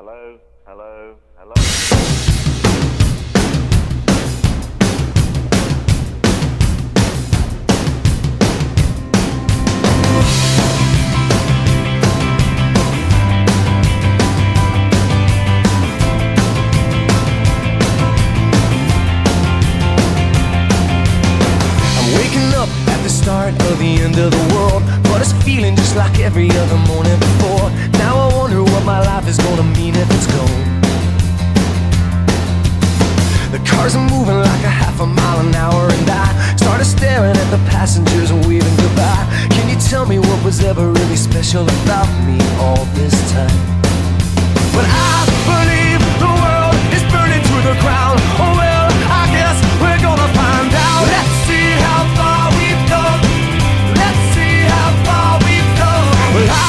Hello, hello, hello. I'm waking up at the start of the end of the world, but it's feeling just like every other morning before mean if it's gold. The cars are moving like a half a mile an hour and I started staring at the passengers and waving goodbye. Can you tell me what was ever really special about me all this time? But I believe the world is burning to the ground. Oh well, I guess we're gonna find out. Let's see how far we've come. Let's see how far we've come. Well,